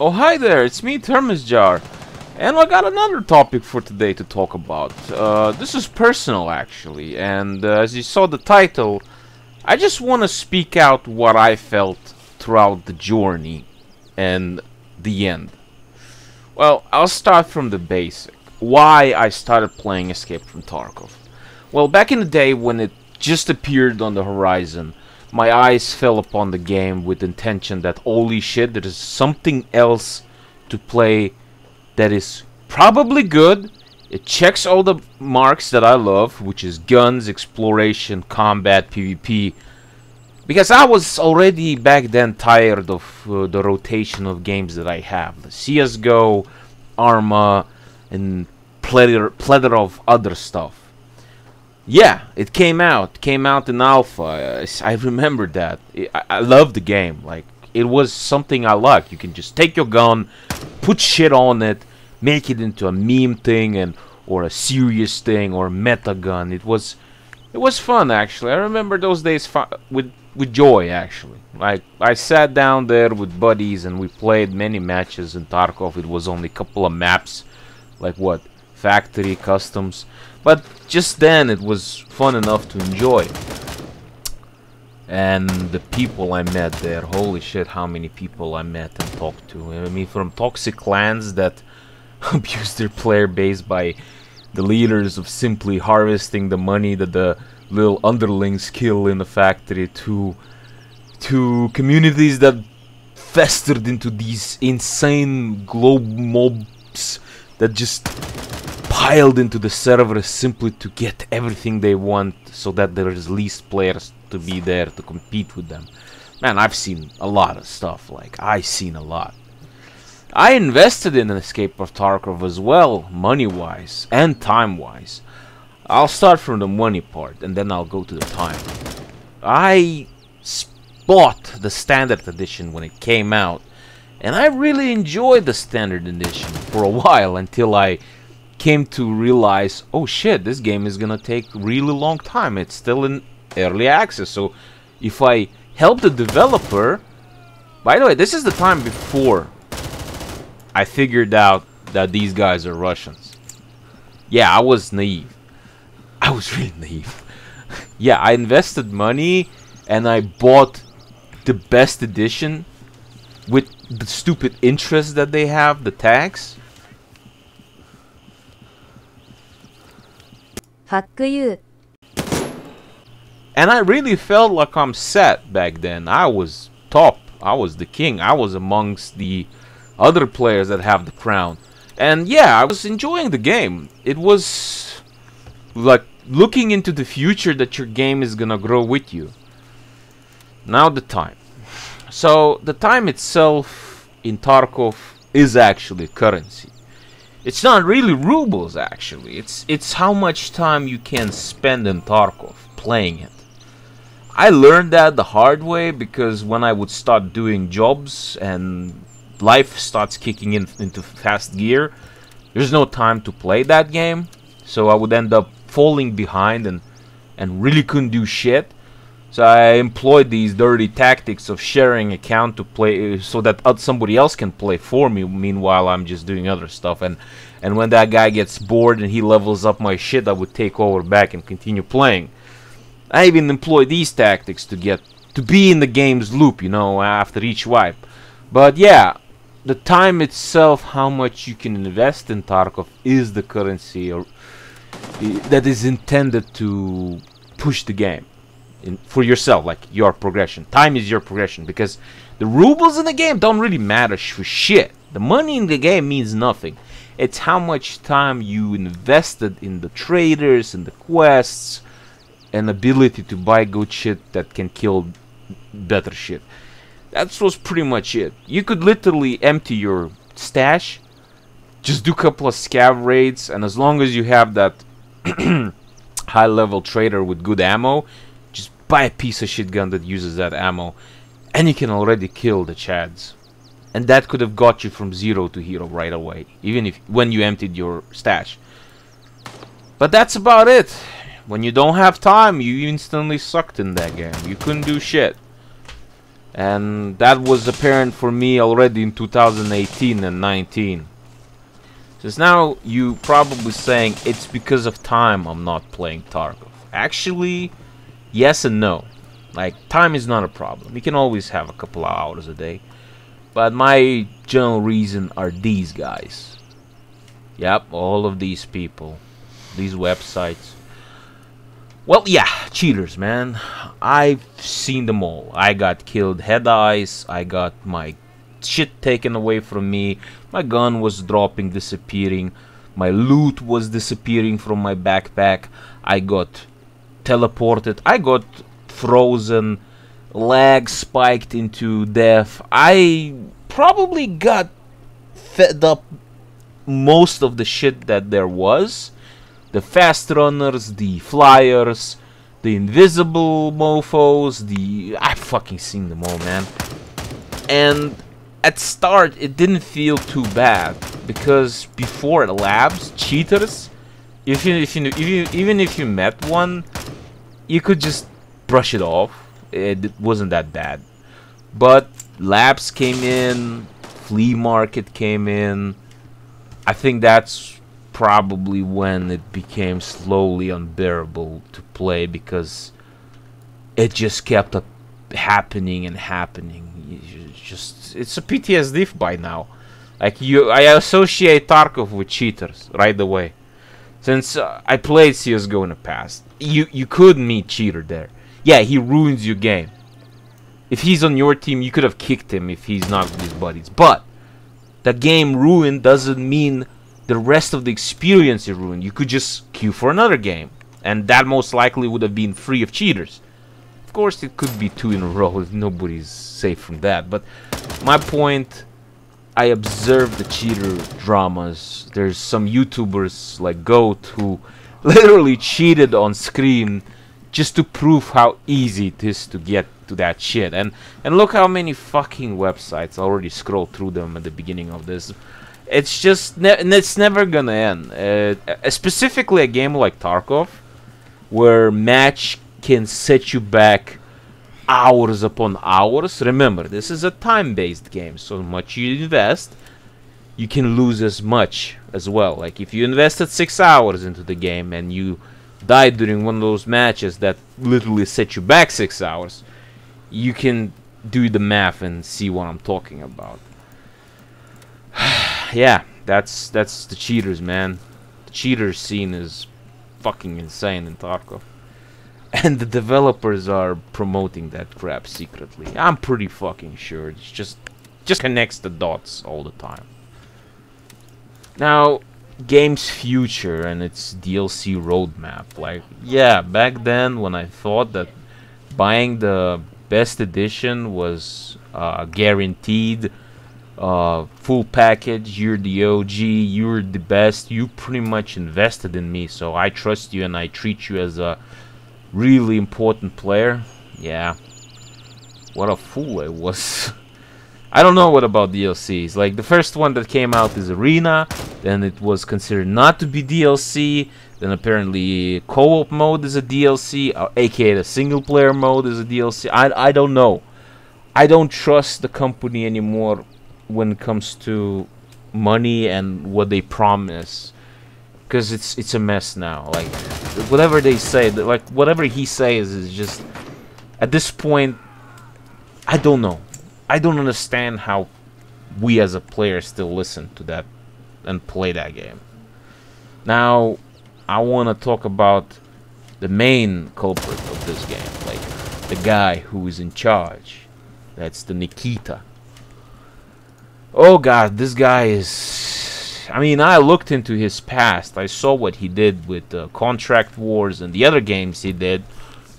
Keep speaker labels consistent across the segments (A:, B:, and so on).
A: Oh hi there, it's me TermusJar. And I got another topic for today to talk about. Uh, this is personal actually, and uh, as you saw the title, I just want to speak out what I felt throughout the journey and the end. Well, I'll start from the basic. Why I started playing Escape from Tarkov. Well, back in the day when it just appeared on the horizon, my eyes fell upon the game with intention that holy shit, there is something else to play that is probably good. It checks all the marks that I love, which is guns, exploration, combat, PvP. Because I was already back then tired of uh, the rotation of games that I have. The CSGO, Arma, and plethora, plethora of other stuff. Yeah, it came out. Came out in alpha. I, remember that. I, I love the game. Like it was something I liked. You can just take your gun, put shit on it, make it into a meme thing and or a serious thing or meta gun. It was it was fun actually. I remember those days with with joy actually. Like I sat down there with buddies and we played many matches in Tarkov. It was only a couple of maps, like what factory customs. But just then it was fun enough to enjoy. And the people I met there, holy shit, how many people I met and talked to. I mean, from toxic clans that abuse their player base by the leaders of simply harvesting the money that the little underlings kill in the factory to to communities that festered into these insane globe mobs that just piled into the server simply to get everything they want so that there's least players to be there to compete with them. Man, I've seen a lot of stuff, like, I've seen a lot. I invested in Escape of Tarkov as well, money-wise and time-wise. I'll start from the money part, and then I'll go to the time. I bought the Standard Edition when it came out, and I really enjoyed the Standard Edition for a while until I came to realize, oh shit, this game is gonna take really long time. It's still in early access. So if I help the developer, by the way, this is the time before I figured out that these guys are Russians. Yeah, I was naive. I was really naive. yeah, I invested money and I bought the best edition with the stupid interest that they have, the tax.
B: Fuck you.
A: And I really felt like I'm set back then. I was top. I was the king. I was amongst the other players that have the crown. And yeah, I was enjoying the game. It was like looking into the future that your game is gonna grow with you. Now the time. So the time itself in Tarkov is actually currency. It's not really rubles actually. It's it's how much time you can spend in Tarkov playing it. I learned that the hard way because when I would start doing jobs and life starts kicking in into fast gear, there's no time to play that game. So I would end up falling behind and and really couldn't do shit. So I employed these dirty tactics of sharing account to play so that somebody else can play for me. Meanwhile, I'm just doing other stuff. And and when that guy gets bored and he levels up my shit, I would take over back and continue playing. I even employ these tactics to get to be in the game's loop, you know, after each wipe. But yeah, the time itself, how much you can invest in Tarkov, is the currency or, that is intended to push the game in, for yourself, like your progression. Time is your progression because the rubles in the game don't really matter for shit. The money in the game means nothing. It's how much time you invested in the traders and the quests and ability to buy good shit that can kill better shit. That was pretty much it. You could literally empty your stash, just do a couple of scav raids, and as long as you have that high level trader with good ammo, buy a piece of shit gun that uses that ammo and you can already kill the chads. And that could have got you from zero to hero right away even if when you emptied your stash. But that's about it. When you don't have time you instantly sucked in that game. You couldn't do shit. And that was apparent for me already in 2018 and 19. Just now you probably saying it's because of time I'm not playing Tarkov. Actually, yes and no. Like, time is not a problem. You can always have a couple of hours a day. But my general reason are these guys. Yep, all of these people. These websites. Well, yeah, cheaters, man. I've seen them all. I got killed head eyes. I got my shit taken away from me. My gun was dropping, disappearing. My loot was disappearing from my backpack. I got teleported. I got frozen. Lag spiked into death. I probably got fed up most of the shit that there was the fast runners, the flyers, the invisible mofos, the I've fucking seen them all, man. And at start it didn't feel too bad because before labs, cheaters, you, if you even if you met one, you could just brush it off. It wasn't that bad. But labs came in, flea market came in. I think that's probably when it became slowly unbearable to play because it just kept up happening and happening. It's just it's a PTSD by now. Like you, I associate Tarkov with cheaters right away. Since uh, I played CS:GO in the past, you you could meet cheater there. Yeah, he ruins your game. If he's on your team, you could have kicked him if he's not with his buddies. But the game ruined doesn't mean the rest of the experience is ruined. You could just queue for another game. And that most likely would have been free of cheaters. Of course, it could be two in a row. Nobody's safe from that. But my point, I observe the cheater dramas. There's some YouTubers like Goat who literally cheated on screen just to prove how easy it is to get to that shit. And and look how many fucking websites I already scrolled through them at the beginning of this it's just ne it's never gonna end. Uh, specifically, a game like Tarkov, where match can set you back hours upon hours. Remember, this is a time-based game, so much you invest, you can lose as much as well. Like if you invested six hours into the game and you died during one of those matches that literally set you back six hours, you can do the math and see what I'm talking about yeah, that's that's the cheaters, man. The cheaters scene is fucking insane in Tarkov. And the developers are promoting that crap secretly. I'm pretty fucking sure. It's just just connects the dots all the time. Now, game's future and its DLC roadmap. Like, yeah, back then when I thought that buying the best edition was uh, guaranteed uh, full package. You're the OG. You're the best. You pretty much invested in me, so I trust you and I treat you as a really important player. Yeah. What a fool I was. I don't know what about DLCs. Like the first one that came out is Arena, then it was considered not to be DLC. Then apparently co-op mode is a DLC, uh, aka the single player mode is a DLC. I I don't know. I don't trust the company anymore when it comes to money and what they promise because it's it's a mess now like whatever they say like whatever he says is just at this point I don't know. I don't understand how we as a player still listen to that and play that game. Now I want to talk about the main culprit of this game like the guy who is in charge. That's the Nikita. Oh god, this guy is... I mean, I looked into his past. I saw what he did with uh, Contract Wars and the other games he did,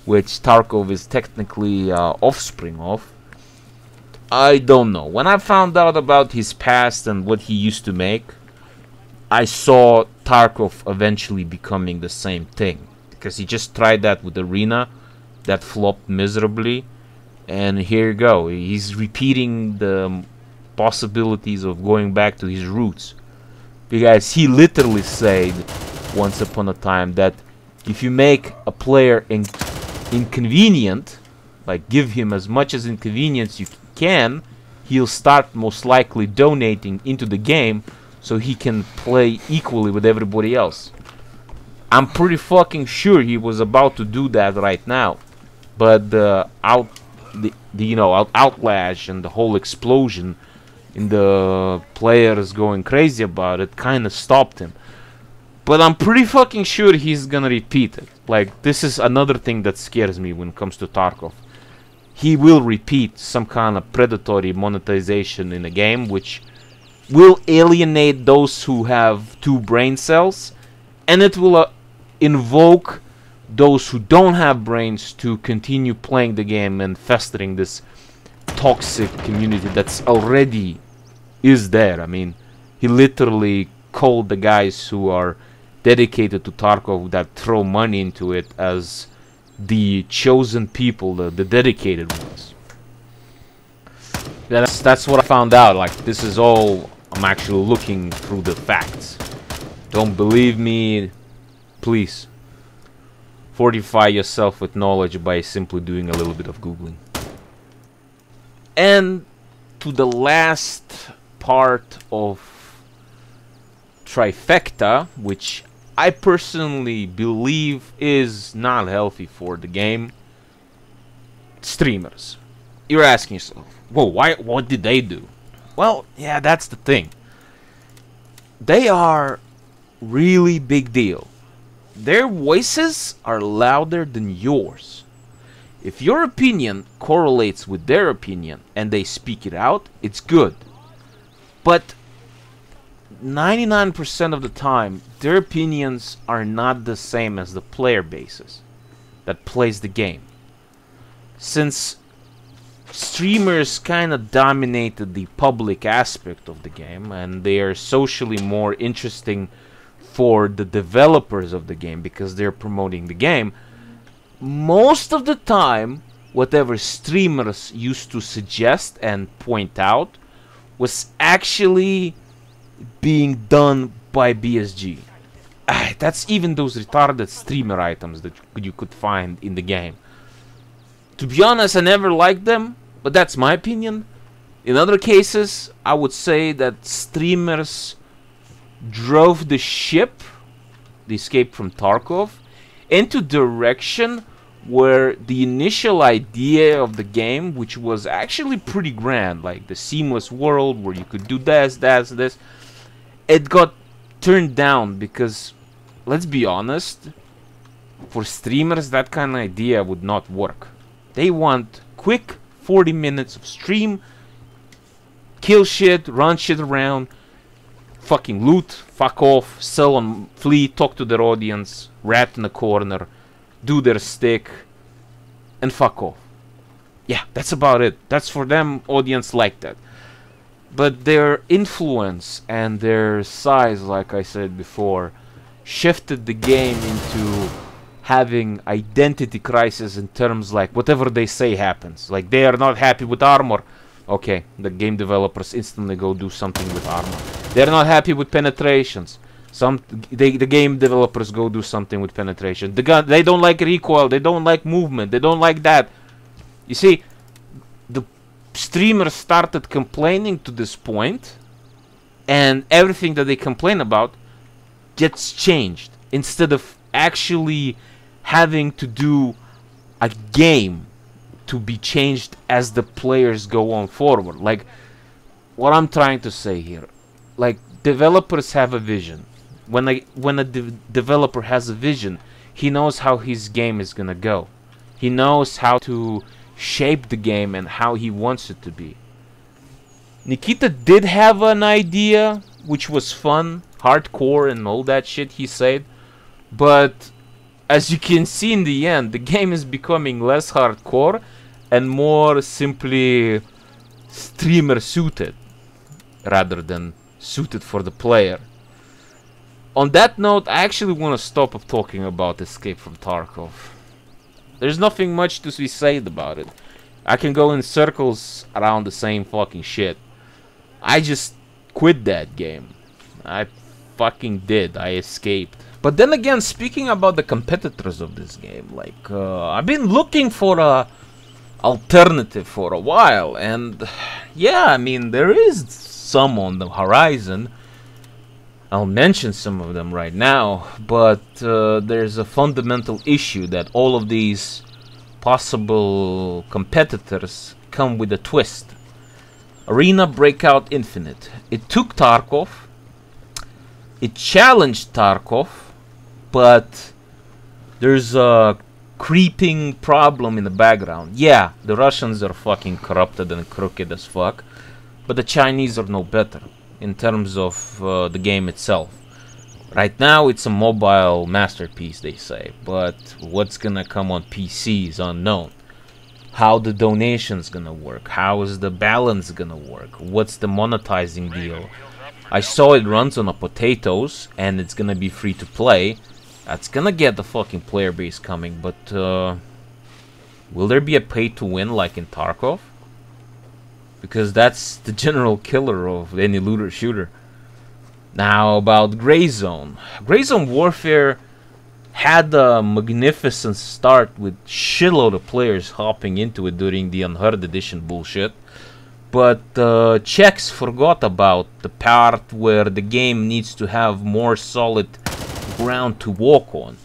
A: which Tarkov is technically uh, offspring of. I don't know. When I found out about his past and what he used to make, I saw Tarkov eventually becoming the same thing. Because he just tried that with Arena, that flopped miserably, and here you go. He's repeating the possibilities of going back to his roots. Because he literally said once upon a time that if you make a player in inconvenient, like give him as much as inconvenience you can, he'll start most likely donating into the game so he can play equally with everybody else. I'm pretty fucking sure he was about to do that right now, but the out, the, the you know out, outlash and the whole explosion in the players going crazy about it kind of stopped him. But I'm pretty fucking sure he's gonna repeat it. Like this is another thing that scares me when it comes to Tarkov. He will repeat some kind of predatory monetization in a game, which will alienate those who have two brain cells, and it will uh, invoke those who don't have brains to continue playing the game and festering this toxic community that's already is there. I mean, he literally called the guys who are dedicated to Tarkov that throw money into it as the chosen people, the, the dedicated ones. That's that's what I found out. Like this is all I'm actually looking through the facts. Don't believe me, please. Fortify yourself with knowledge by simply doing a little bit of googling. And to the last part of trifecta, which I personally believe is not healthy for the game. Streamers. You're asking yourself, whoa, why, what did they do? Well, yeah, that's the thing. They are really big deal. Their voices are louder than yours. If your opinion correlates with their opinion and they speak it out, it's good. But 99% of the time, their opinions are not the same as the player bases that plays the game. Since streamers kind of dominated the public aspect of the game and they are socially more interesting for the developers of the game because they're promoting the game, most of the time, whatever streamers used to suggest and point out was actually being done by BSG. Ah, that's even those retarded streamer items that you could find in the game. To be honest, I never liked them, but that's my opinion. In other cases, I would say that streamers drove the ship, the escape from Tarkov, into direction where the initial idea of the game, which was actually pretty grand, like the seamless world where you could do this, that, this, it got turned down because, let's be honest, for streamers that kind of idea would not work. They want quick 40 minutes of stream, kill shit, run shit around, fucking loot, fuck off, sell on flea, talk to their audience, rat in the corner, do their stick, and fuck off. Yeah, that's about it. That's for them, audience like that. But their influence and their size, like I said before, shifted the game into having identity crisis in terms like whatever they say happens. Like they are not happy with armor. Okay, the game developers instantly go do something with armor. They're not happy with penetrations. Some they, the game developers go do something with penetration. The gun they don't like recoil. They don't like movement. They don't like that. You see, the streamers started complaining to this point, and everything that they complain about gets changed instead of actually having to do a game to be changed as the players go on forward. Like what I'm trying to say here, like developers have a vision when a when a de developer has a vision, he knows how his game is gonna go. He knows how to shape the game and how he wants it to be. Nikita did have an idea which was fun, hardcore and all that shit he said, but as you can see in the end, the game is becoming less hardcore and more simply streamer suited rather than suited for the player. On that note, I actually want to stop of talking about Escape from Tarkov. There's nothing much to be said about it. I can go in circles around the same fucking shit. I just quit that game. I fucking did. I escaped. But then again, speaking about the competitors of this game, like, uh, I've been looking for a alternative for a while. And yeah, I mean, there is some on the horizon. I'll mention some of them right now, but uh, there's a fundamental issue that all of these possible competitors come with a twist. Arena Breakout Infinite. It took Tarkov, it challenged Tarkov, but there's a creeping problem in the background. Yeah, the Russians are fucking corrupted and crooked as fuck, but the Chinese are no better in terms of uh, the game itself. Right now, it's a mobile masterpiece, they say, but what's gonna come on PC is unknown. How the donations gonna work? How is the balance gonna work? What's the monetizing deal? I saw it runs on a potatoes, and it's gonna be free to play, that's gonna get the fucking player base coming, but uh, will there be a pay to win like in Tarkov? Because that's the general killer of any looter shooter. Now about Gray Zone. Gray Zone Warfare had a magnificent start with shitload of players hopping into it during the Unheard Edition bullshit. But uh, forgot about the part where the game needs to have more solid ground to walk on.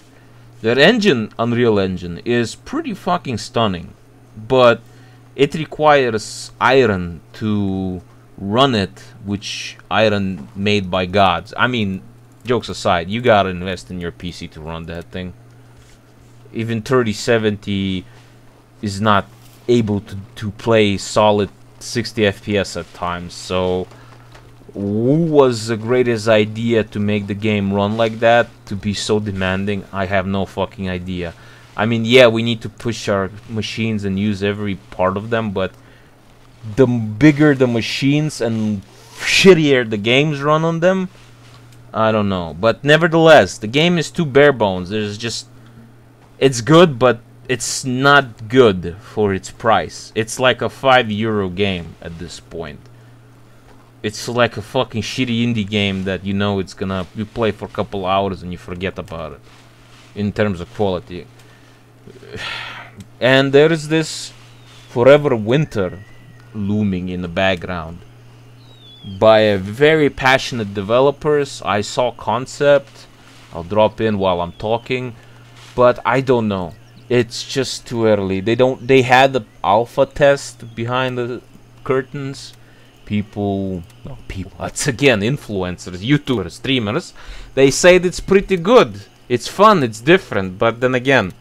A: Their engine, Unreal Engine, is pretty fucking stunning, but it requires iron to run it, which iron made by gods. I mean, jokes aside, you gotta invest in your PC to run that thing. Even 3070 is not able to, to play solid 60 FPS at times, so who was the greatest idea to make the game run like that to be so demanding i have no fucking idea i mean yeah we need to push our machines and use every part of them but the bigger the machines and shittier the games run on them i don't know. But nevertheless the game is too bare bones. There's just it's good but it's not good for its price. It's like a 5 euro game at this point. It's like a fucking shitty indie game that you know it's gonna you play for a couple hours and you forget about it in terms of quality and there is this forever winter looming in the background by a very passionate developers. I saw concept. I'll drop in while i'm talking but i don't know. It's just too early. They don't they had the alpha test behind the curtains. People, no, people, it's again influencers, YouTubers, streamers, they said it's pretty good. It's fun, it's different, but then again,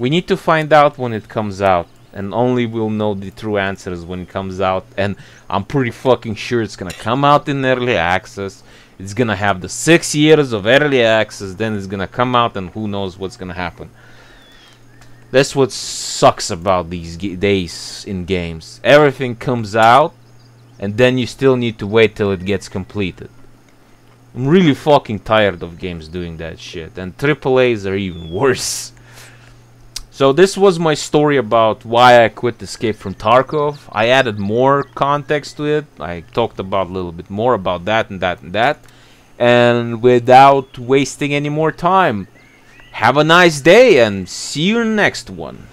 A: we need to find out when it comes out. And only we'll know the true answers when it comes out. And I'm pretty fucking sure it's gonna come out in early access. It's gonna have the six years of early access. Then it's gonna come out, and who knows what's gonna happen. That's what sucks about these days in games. Everything comes out, and then you still need to wait till it gets completed. I'm really fucking tired of games doing that shit, and AAAs are even worse. So this was my story about why I quit Escape from Tarkov. I added more context to it. I talked about a little bit more about that and that and that. And without wasting any more time, have a nice day and see you next one.